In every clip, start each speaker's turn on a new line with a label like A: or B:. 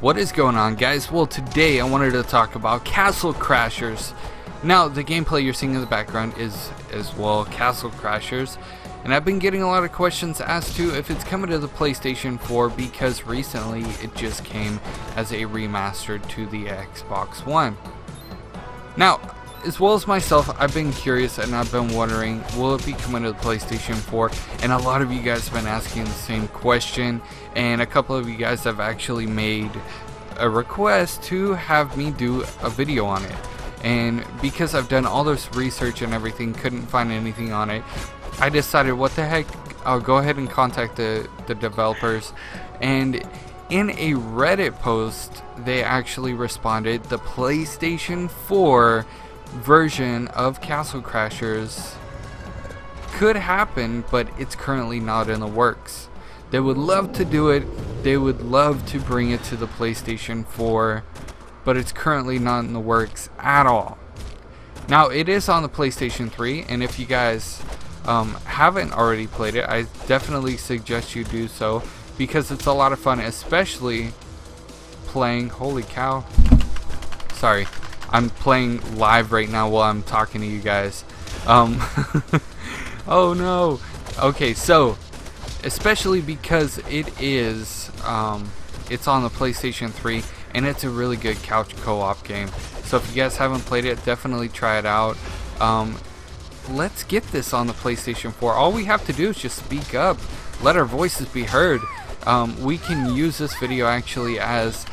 A: What is going on guys? Well today I wanted to talk about Castle Crashers. Now the gameplay you're seeing in the background is as well Castle Crashers and I've been getting a lot of questions as to if it's coming to the PlayStation 4 because recently it just came as a remastered to the Xbox One. Now as well as myself, I've been curious and I've been wondering, will it be coming to the PlayStation 4? And a lot of you guys have been asking the same question, and a couple of you guys have actually made a request to have me do a video on it. And because I've done all this research and everything, couldn't find anything on it, I decided, what the heck, I'll go ahead and contact the, the developers. And in a Reddit post, they actually responded, the PlayStation 4 version of Castle Crashers could happen, but it's currently not in the works. They would love to do it, they would love to bring it to the PlayStation 4, but it's currently not in the works at all. Now, it is on the PlayStation 3, and if you guys um, haven't already played it, I definitely suggest you do so because it's a lot of fun, especially playing. Holy cow! Sorry, I'm playing live right now while I'm talking to you guys. Um, oh no. Okay, so especially because it is um, it's on the PlayStation 3 and it's a really good couch co-op game. So if you guys haven't played it, definitely try it out. Um, let's get this on the PlayStation 4. All we have to do is just speak up, let our voices be heard. Um, we can use this video actually as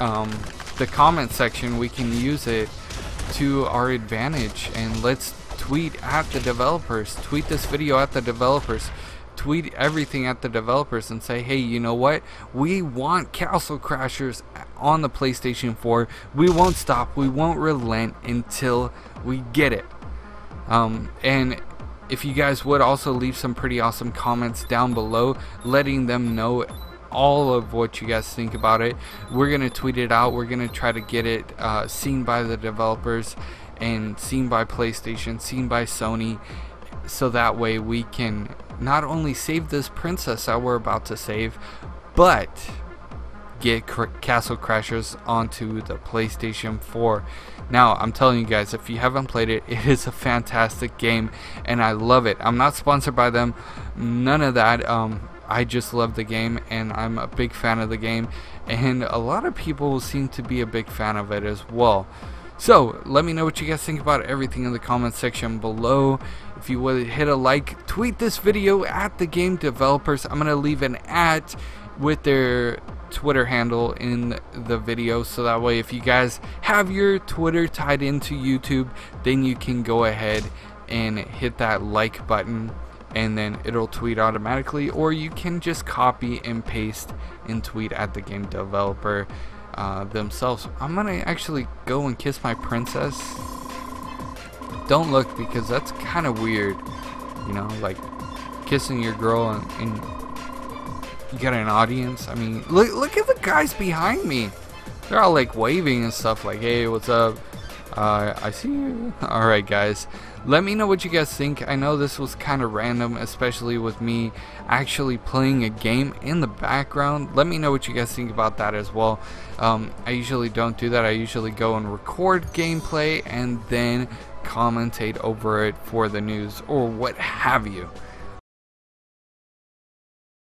A: um, the comment section, we can use it to our advantage and let's tweet at the developers. Tweet this video at the developers. Tweet everything at the developers and say, hey, you know what? We want Castle Crashers on the PlayStation 4. We won't stop. We won't relent until we get it. Um, and if you guys would also leave some pretty awesome comments down below letting them know all of what you guys think about it. We're going to tweet it out. We're going to try to get it uh, seen by the developers and seen by PlayStation, seen by Sony, so that way we can not only save this princess that we're about to save, but get Castle Crashers onto the PlayStation 4. Now, I'm telling you guys, if you haven't played it, it is a fantastic game, and I love it. I'm not sponsored by them, none of that. Um, I just love the game and I'm a big fan of the game and a lot of people seem to be a big fan of it as well. So let me know what you guys think about everything in the comment section below. If you would hit a like, tweet this video at the game developers. I'm going to leave an at with their Twitter handle in the video so that way if you guys have your Twitter tied into YouTube then you can go ahead and hit that like button and then it'll tweet automatically or you can just copy and paste and tweet at the game developer uh, themselves. I'm gonna actually go and kiss my princess. Don't look because that's kind of weird you know like kissing your girl and, and you got an audience. I mean look, look at the guys behind me. They're all like waving and stuff like hey what's up uh, I see you. Alright guys, let me know what you guys think. I know this was kind of random, especially with me actually playing a game in the background. Let me know what you guys think about that as well. Um, I usually don't do that. I usually go and record gameplay and then commentate over it for the news or what have you.